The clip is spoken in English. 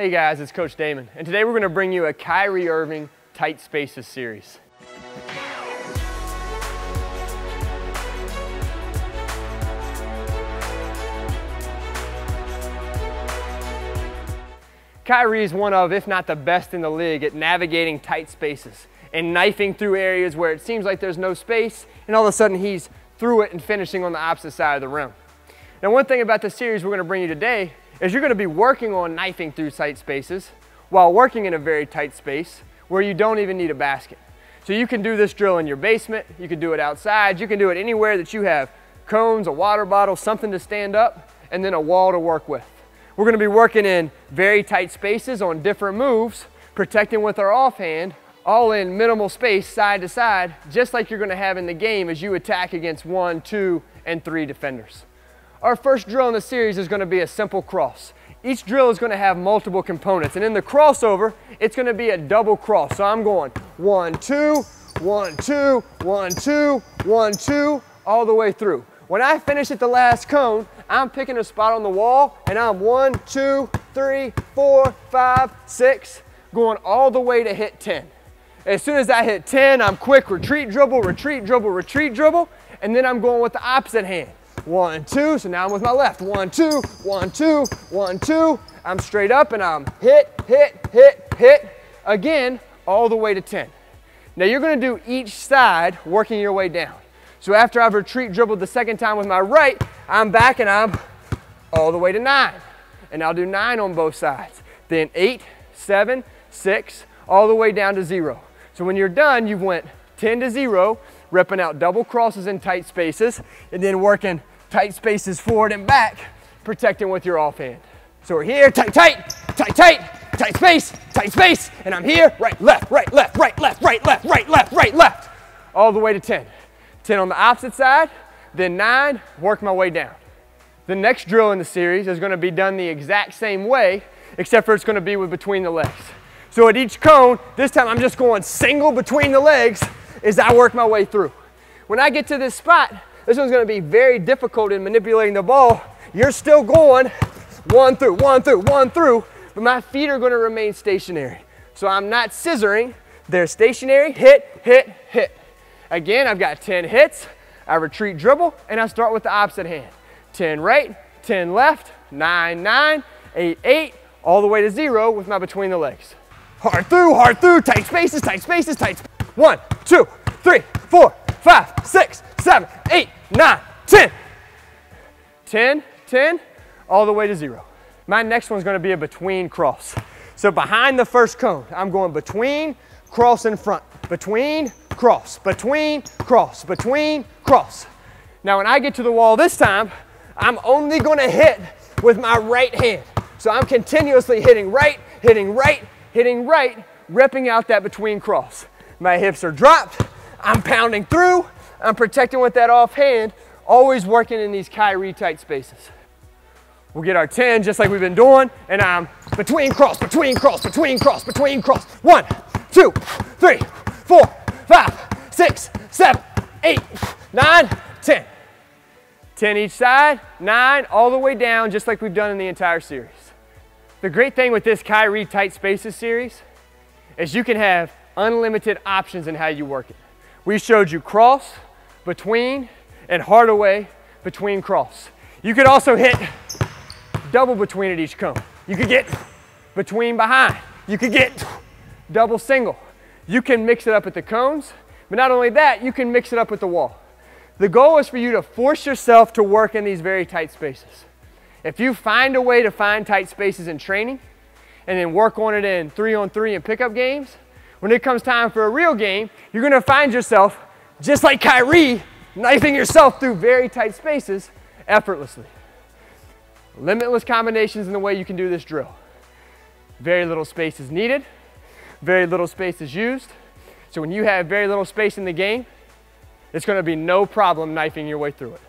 Hey guys, it's Coach Damin, and today we're going to bring you a Kyrie Irving Tight Spaces series. Kyrie is one of, if not the best in the league at navigating tight spaces and knifing through areas where it seems like there's no space, and all of a sudden he's through it and finishing on the opposite side of the rim. Now, one thing about the series we're going to bring you today is you're going to be working on knifing through tight spaces while working in a very tight space where you don't even need a basket. So you can do this drill in your basement, you can do it outside, you can do it anywhere that you have cones, a water bottle, something to stand up, and then a wall to work with. We're gonna be working in very tight spaces on different moves, protecting with our offhand, all in minimal space side to side, just like you're gonna have in the game as you attack against one, two, and three defenders. Our first drill in the series is gonna be a simple cross. Each drill is gonna have multiple components, and in the crossover, it's gonna be a double cross. So I'm going one, two, one, two, one, two, one, two, all the way through. When I finish at the last cone, I'm picking a spot on the wall, and I'm one, two, three, four, five, six, going all the way to hit 10. As soon as I hit 10, I'm quick retreat dribble, retreat dribble, retreat dribble, and then I'm going with the opposite hand. One, two, so now I'm with my left. One, two, one, two, one, two. I'm straight up and I'm hit, hit, hit, hit, again, all the way to 10. Now you're gonna do each side working your way down. So after I've retreat dribbled the second time with my right, I'm back and I'm all the way to nine. And I'll do nine on both sides. Then eight, seven, six, all the way down to zero. So when you're done, you've went 10 to zero, ripping out double crosses in tight spaces, and then working tight spaces forward and back, protecting with your offhand. So we're here, tight, tight, tight, tight, tight space, tight space, and I'm here, right, left, right, left, right, left, right, left, right, left, right, left, all the way to 10. 10 on the opposite side, then nine, work my way down. The next drill in the series is gonna be done the exact same way, except for it's gonna be with between the legs. So at each cone, this time I'm just going single between the legs as I work my way through. When I get to this spot, this one's gonna be very difficult in manipulating the ball. You're still going one through, one through, one through, but my feet are gonna remain stationary. So I'm not scissoring, they're stationary, hit, hit, hit. Again, I've got 10 hits, I retreat dribble, and I start with the opposite hand. 10 right, 10 left, 9, 9, 8, 8, all the way to zero with my between the legs. Hard through, hard through, tight spaces, tight spaces, tight. One, two, three, four, five, six, seven, eight, nine, 10. 10, 10, all the way to zero. My next one's gonna be a between cross. So behind the first cone, I'm going between, cross in front, between, cross, between, cross, between, cross. Now when I get to the wall this time, I'm only gonna hit with my right hand. So I'm continuously hitting right, hitting right, hitting right, ripping out that between cross. My hips are dropped, I'm pounding through, I'm protecting with that offhand, always working in these Kyrie tight spaces. We'll get our 10 just like we've been doing, and I'm between cross, between cross, between cross, between cross. One, two, three, four, five, six, seven, eight, nine, 10. 10 each side, nine, all the way down, just like we've done in the entire series. The great thing with this Kyrie Tight Spaces series is you can have unlimited options in how you work it. We showed you cross, between, and hard away, between cross. You could also hit double between at each cone. You could get between behind. You could get double single. You can mix it up at the cones, but not only that, you can mix it up with the wall. The goal is for you to force yourself to work in these very tight spaces. If you find a way to find tight spaces in training and then work on it in three on three and pickup games, when it comes time for a real game, you're gonna find yourself, just like Kyrie, knifing yourself through very tight spaces effortlessly. Limitless combinations in the way you can do this drill. Very little space is needed, very little space is used. So when you have very little space in the game, it's gonna be no problem knifing your way through it.